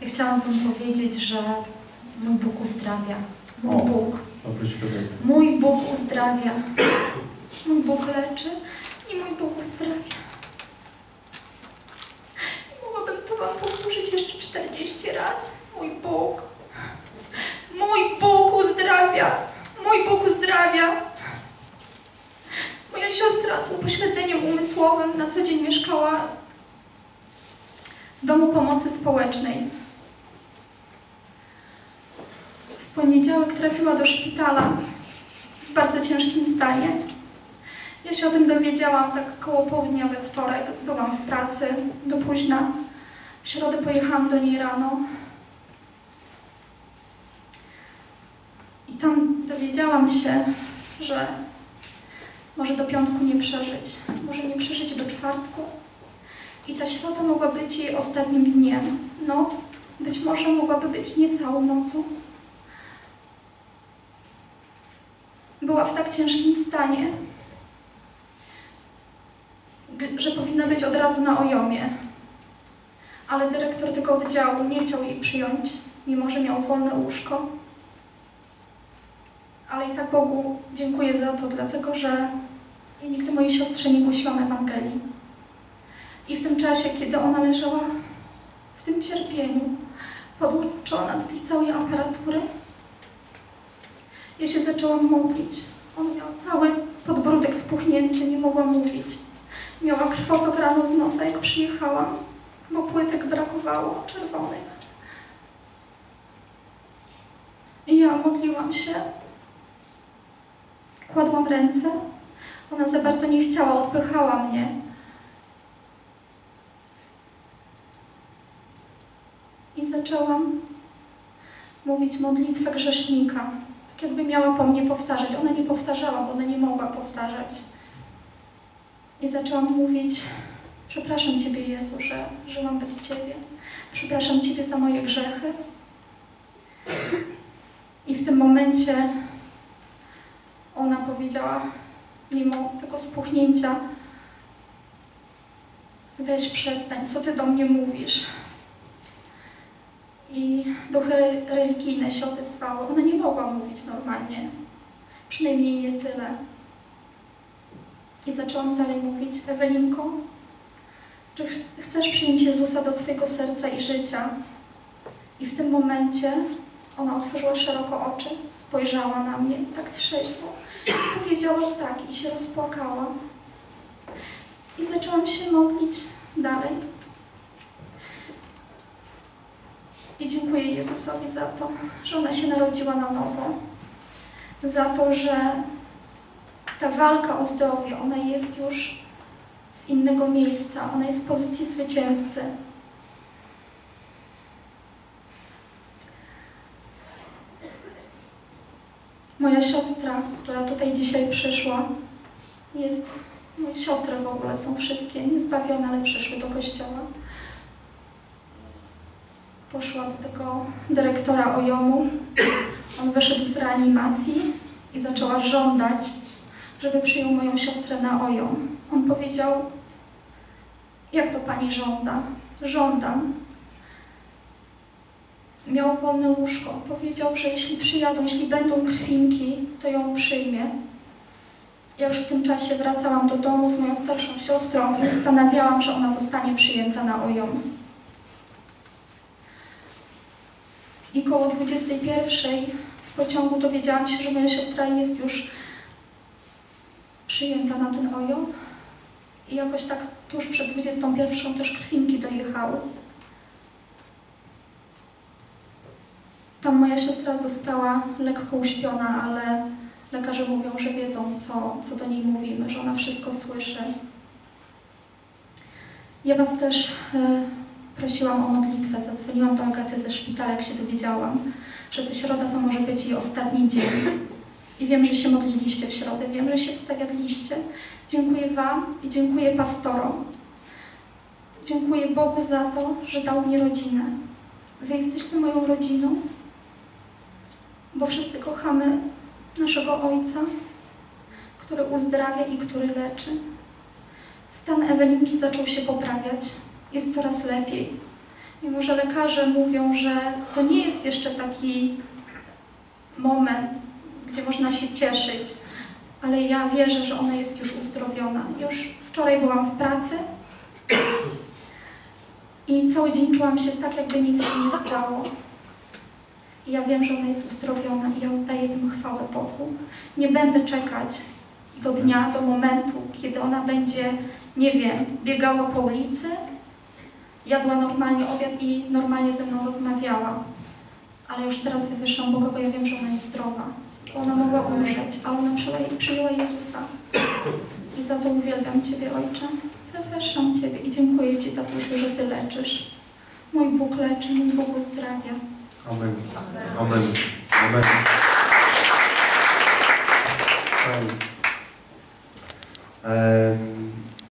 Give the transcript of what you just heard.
Ja chciałam Wam powiedzieć, że mój Bóg uzdrawia. Mój O. Bóg. Mój Bóg uzdrawia. Mój Bóg leczy i mój Bóg uzdrawia. I mogłabym to Wam powtórzyć jeszcze 40 razy. Mój Bóg. Mój Bóg uzdrawia. Mój Bóg uzdrawia. Moja siostra z upośledzeniem umysłowym na co dzień mieszkała w domu pomocy społecznej. W poniedziałek trafiła do szpitala w bardzo ciężkim stanie. Ja się o tym dowiedziałam tak koło południa we wtorek. Byłam w pracy do późna. W środę pojechałam do niej rano. I tam dowiedziałam się, że może do piątku nie przeżyć, może nie przeżyć do czwartku. I ta środa mogła być jej ostatnim dniem. Noc być może mogłaby być nie całą nocą. Była w tak ciężkim stanie, że powinna być od razu na ojomie. Ale dyrektor tego oddziału nie chciał jej przyjąć, mimo że miał wolne łóżko. Ale i tak Bogu dziękuję za to, dlatego że i nigdy mojej siostrze nie głosiłam Ewangelii. I w tym czasie, kiedy ona leżała w tym cierpieniu, podłączona do tej całej aparatury, ja się zaczęłam modlić. Ona miała cały podbródek spuchnięty, nie mogła mówić. Miała krwotok rano z nosa, jak przyjechałam, bo płytek brakowało, czerwonych. I ja modliłam się, kładłam ręce. Ona za bardzo nie chciała, odpychała mnie. I zaczęłam mówić modlitwę grzesznika. Tak jakby miała po mnie powtarzać. Ona nie powtarzała, bo ona nie mogła powtarzać. I zaczęłam mówić, przepraszam Ciebie Jezu, że żyłam bez Ciebie. Przepraszam Ciebie za moje grzechy. I w tym momencie ona powiedziała, mimo tego spuchnięcia, weź przestań, co Ty do mnie mówisz? I duchy religijne się odezwały. Ona nie mogła mówić normalnie. Przynajmniej nie tyle. I zaczęłam dalej mówić, Ewelinko, czy ch- chcesz przyjąć Jezusa do swojego serca i życia? I w tym momencie ona otworzyła szeroko oczy, spojrzała na mnie tak trzeźwo i powiedziała tak i się rozpłakała. I zaczęłam się modlić dalej. I dziękuję Jezusowi za to, że ona się narodziła na nowo. Za to, że ta walka o zdrowie, ona jest już z innego miejsca. Ona jest z pozycji zwycięzcy. Moja siostra, która tutaj dzisiaj przyszła, jest, moje siostry w ogóle są wszystkie niezbawione, ale przyszły do kościoła poszła do tego dyrektora OJOM-u. On wyszedł z reanimacji i zaczęła żądać, żeby przyjął moją siostrę na OJOM. On powiedział, jak to pani żąda? Żądam. Miał wolne łóżko. Powiedział, że jeśli przyjadą, jeśli będą krwinki, to ją przyjmie. Ja już w tym czasie wracałam do domu z moją starszą siostrą i ustanawiałam, że ona zostanie przyjęta na OJOM. Koło 21 w pociągu dowiedziałam się, że moja siostra jest już przyjęta na ten OJOM. I jakoś tak tuż przed 21 też krwinki dojechały. Tam moja siostra została lekko uśpiona, ale lekarze mówią, że wiedzą, co, co do niej mówimy, że ona wszystko słyszy. Ja Was też e, prosiłam o modlitwę, zadzwoniłam do Agaty ze szpitala, jak się dowiedziałam, że ta środa to może być jej ostatni dzień. I wiem, że się modliliście w środę, wiem, że się wstawialiście. Dziękuję Wam i dziękuję pastorom. Dziękuję Bogu za to, że dał mi rodzinę. Wy jesteście moją rodziną, bo wszyscy kochamy naszego Ojca, który uzdrawia i który leczy. Stan Ewelinki zaczął się poprawiać. Jest coraz lepiej. Mimo, że lekarze mówią, że to nie jest jeszcze taki moment, gdzie można się cieszyć, ale ja wierzę, że ona jest już uzdrowiona. Już wczoraj byłam w pracy i cały dzień czułam się tak, jakby nic się nie stało. I ja wiem, że ona jest uzdrowiona i ja oddaję tym chwałę Bogu. Nie będę czekać do dnia, do momentu, kiedy ona będzie, nie wiem, biegała po ulicy, jadła normalnie obiad i normalnie ze mną rozmawiała. Ale już teraz wywyższam Boga, bo ja wiem, że ona jest zdrowa. Ona mogła umrzeć, ale ona przyjęła, przyjęła Jezusa. I za to uwielbiam Ciebie, Ojcze. Wywyższam Ciebie i dziękuję Ci, Tatusiu, że Ty leczysz. Mój Bóg leczy, mój Bóg uzdrawia. Amen. Amen. Amen. Amen.